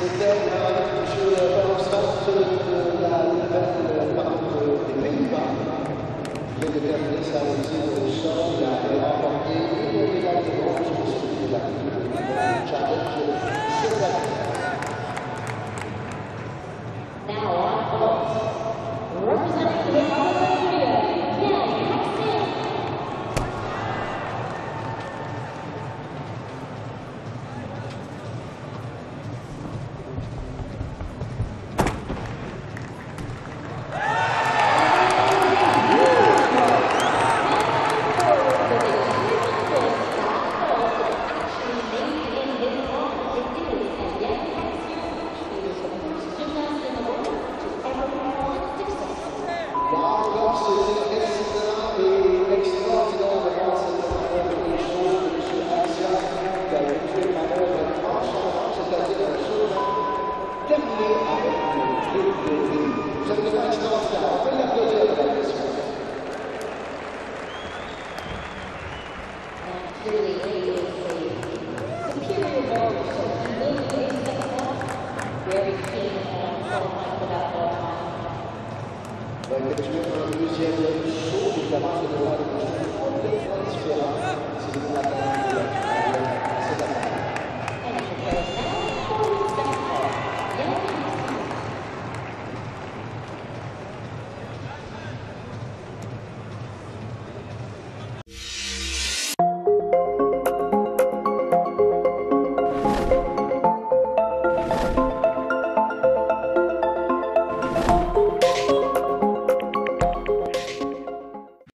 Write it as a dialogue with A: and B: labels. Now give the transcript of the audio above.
A: c'était je fais en de la nouvelle part des Pays-Bas. Gracias.